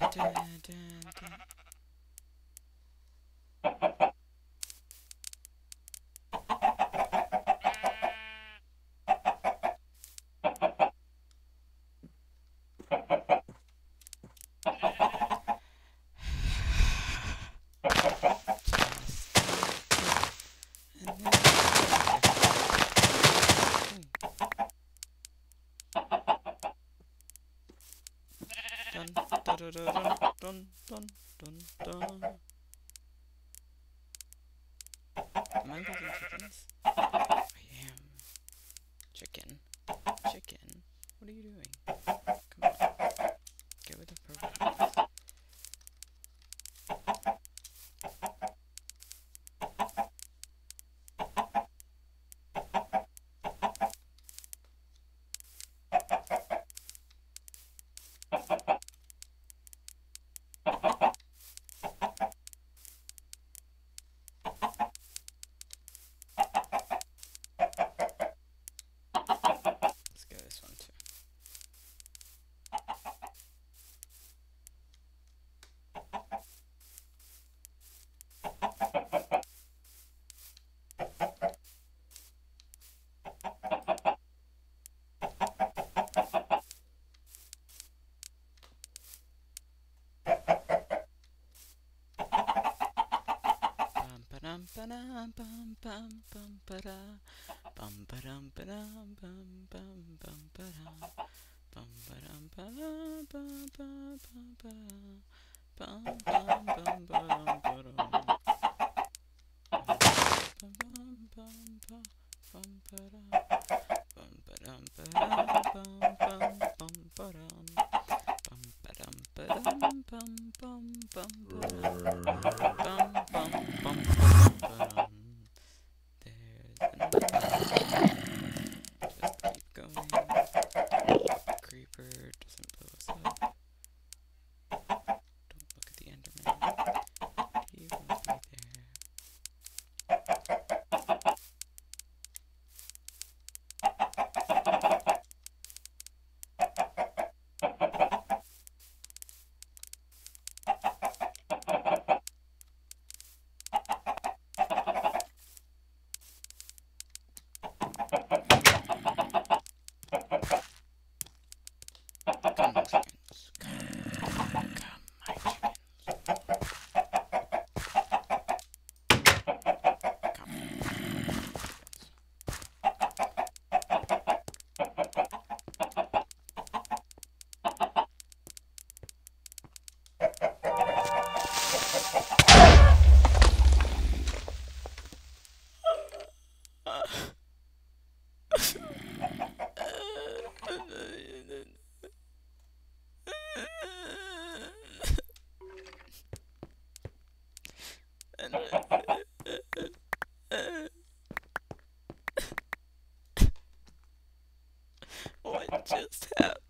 dun, dun, dun. Dun, da, da, da, dun, dun, dun, dun, dun. Bum bum bum bum ba-da. Bum ba-dum ba-dum bum bum bum ba-da. Bum ba-dum ba-dum bum bum bum ba-da. Bum bum bum ba-dum ba-dum. Bum bum bum bum bum ba-da. Bum ba-dum ba-dum bum bum bum ba-dum. Bum ba-dum ba-dum bum bum bum ba-dum. Bum bum bum bum happened?